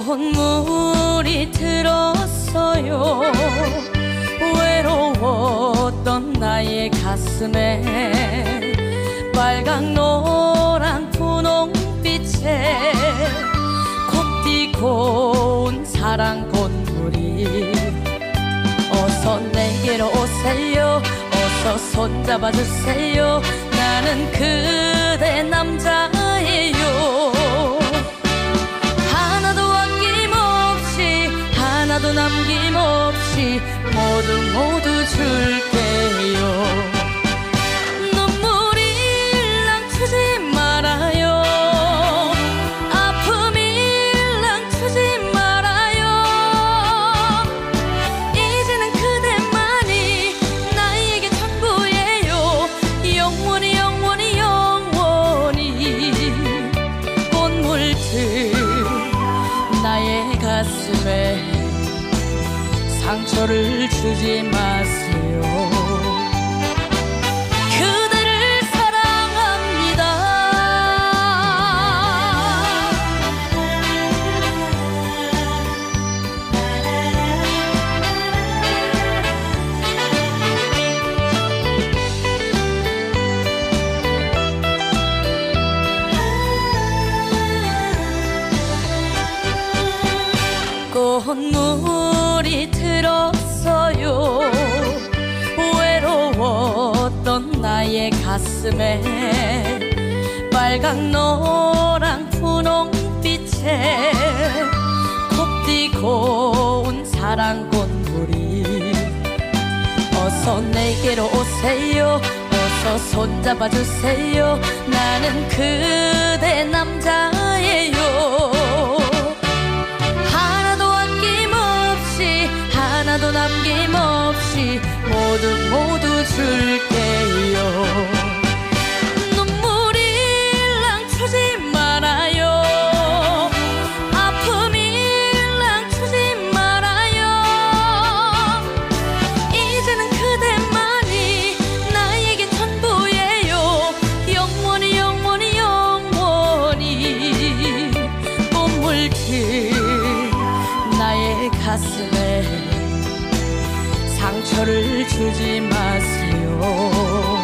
꽃물이 들었어요. 외로웠던 나의 가슴에 빨강 노랑 분홍빛에 곱디고 온 사랑 꽃물이 어서 내게로 오세요. 어서 손잡아 주세요. 나는 그대 남자예요 남김없이 모두 모두 줄 상처를 주지 마세요 가슴에 빨강 노랑 분홍빛에 곱디고 온 사랑 꽃물이 어서 내게로 오세요. 어서 손잡아 주세요. 나는 그대 남자예요. 하나도 아낌없이 하나도 남김없이 모두 모두 줄게 가슴에 상처를 주지 마세요.